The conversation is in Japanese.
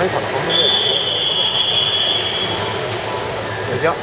何かな。半分ぐらいいや。